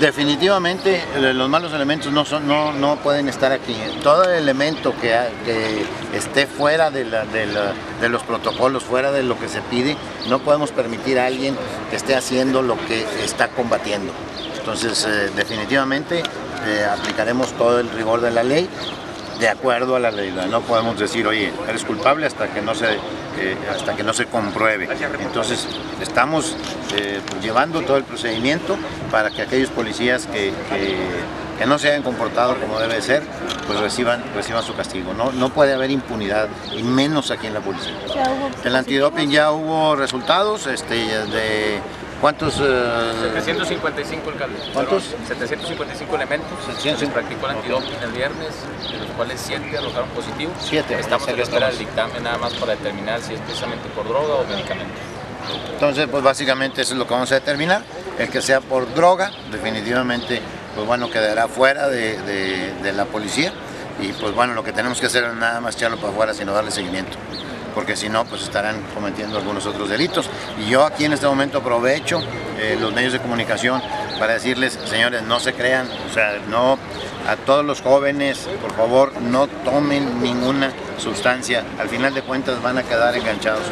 Definitivamente eh, los malos elementos no, son, no, no pueden estar aquí. Todo elemento que, que esté fuera de la- de los protocolos, fuera de lo que se pide, no podemos permitir a alguien que esté haciendo lo que está combatiendo. Entonces, eh, definitivamente eh, aplicaremos todo el rigor de la ley de acuerdo a la ley. No podemos decir, oye, eres culpable hasta que no se, eh, hasta que no se compruebe. Entonces, estamos eh, pues, llevando todo el procedimiento para que aquellos policías que, que- que no se hayan comportado como debe ser, pues reciban, reciban su castigo. No, no puede haber impunidad, y menos aquí en la policía. Ya hubo El antidoping ya hubo resultados, este, de cuántos... eh, 755 alcaldes. ¿Cuántos? Fueron 755 elementos. 755. Se practicó el antidoping el viernes, de los cuales 7 arrojaron positivo. Siete. Estamos en espera del dictamen nada más para determinar si es precisamente por droga o medicamento. Entonces, pues básicamente eso es lo que vamos a determinar. El que sea por droga, definitivamente, pues bueno, quedará fuera de, de- la policía. Y pues bueno, lo que tenemos que hacer es nada más echarlo para afuera, sino darle seguimiento. Porque si no, pues estarán cometiendo algunos otros delitos. Y yo aquí en este momento aprovecho eh, los medios de comunicación para decirles, señores, no se crean, o sea, no a todos los jóvenes, por favor, no tomen ninguna sustancia. Al final de cuentas van a quedar enganchados